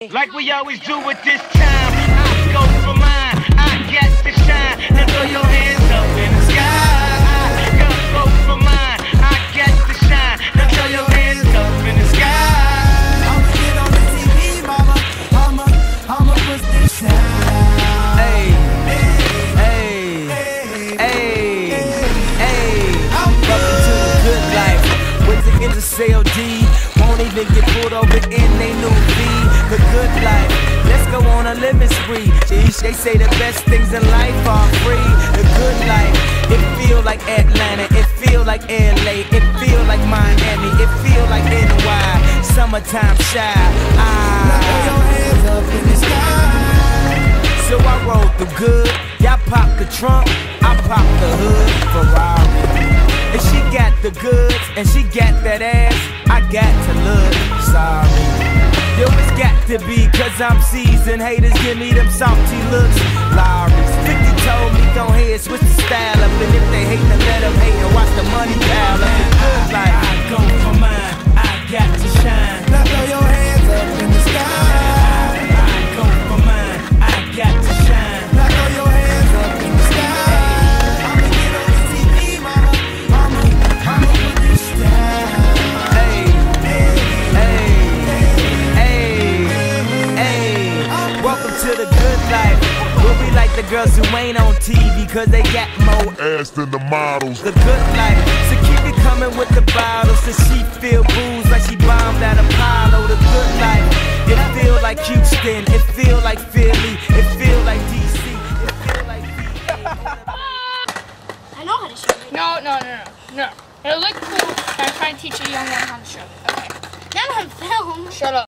Like we always do at this time, I go for mine. I get to shine. Now throw your hands up in the sky. I go for mine. I get to shine. Now throw your hands up in the sky. I'ma on the TV, mama. I'ma, I'ma push this shine. Hey, hey, hey, hey. Welcome to the good life. Wait to get to CLD. Won't even get pulled over in they new V. The good life. Let's go on a living spree. Jeez, they say the best things in life are free. The good life. It feel like Atlanta. It feel like LA. It feel like Miami. It feel like NY. Summertime shy. Ah. your hands up in the sky. So I rolled the good, y'all pop the trunk, I pop the hood, Ferrari. And she got the goods, and she got that ass, I got to look to be, cause I'm seasoned, haters give me them salty looks, Lawry's. 50 told me, go ahead, switch the style up, and if they hate, then let them hate, and watch the money pile good life. Where we like the girls who ain't on TV cause they got more ass than the models. the good life. So keep it coming with the bottles so she feel booze like she bombed at Apollo. The good life. It feel like Houston, it feel like Philly, it feel like DC, it feel like I know how to shoot it. No, no, no, no, no. It'll look cool if I try and teach a young one how to show it. Okay. Now I'm film. Shut up.